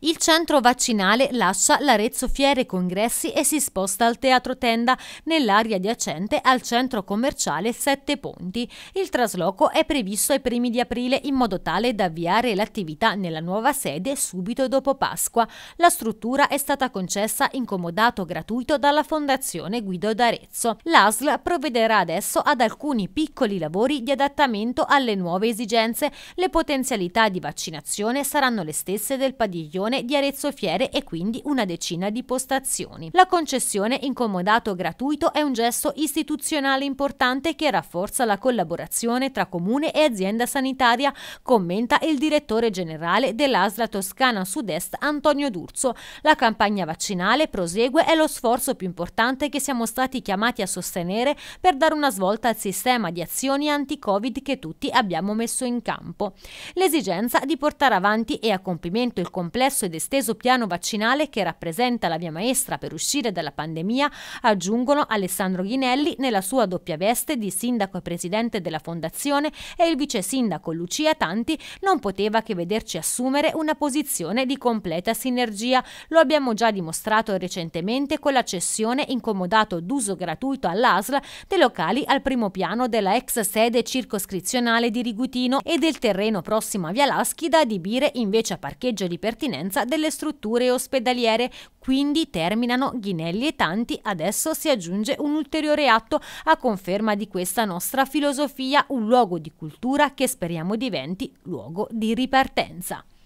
Il centro vaccinale lascia l'Arezzo Fiere Congressi e si sposta al Teatro Tenda nell'area adiacente al centro commerciale Sette Ponti. Il trasloco è previsto ai primi di aprile in modo tale da avviare l'attività nella nuova sede subito dopo Pasqua. La struttura è stata concessa in comodato gratuito dalla Fondazione Guido d'Arezzo. L'ASL provvederà adesso ad alcuni piccoli lavori di adattamento alle nuove esigenze. Le potenzialità di vaccinazione saranno le stesse del padiglione stazione di Arezzo Fiere e quindi una decina di postazioni. La concessione in comodato gratuito è un gesto istituzionale importante che rafforza la collaborazione tra comune e azienda sanitaria, commenta il direttore generale dell'ASLA Toscana Sud-Est Antonio D'Urso. La campagna vaccinale prosegue è lo sforzo più importante che siamo stati chiamati a sostenere per dare una svolta al sistema di azioni anti-Covid che tutti abbiamo messo in campo. L'esigenza di portare avanti e a compimento il complesso complesso ed esteso piano vaccinale che rappresenta la via maestra per uscire dalla pandemia, aggiungono Alessandro Ghinelli nella sua doppia veste di sindaco e presidente della fondazione e il vice sindaco Lucia Tanti non poteva che vederci assumere una posizione di completa sinergia. Lo abbiamo già dimostrato recentemente con la cessione incomodato d'uso gratuito all'ASL dei locali al primo piano della ex sede circoscrizionale di Rigutino e del terreno prossimo a Via Laschi da adibire invece a parcheggio di pertinenza presenza delle strutture ospedaliere, quindi terminano Ghinelli e Tanti, adesso si aggiunge un ulteriore atto a conferma di questa nostra filosofia, un luogo di cultura che speriamo diventi luogo di ripartenza.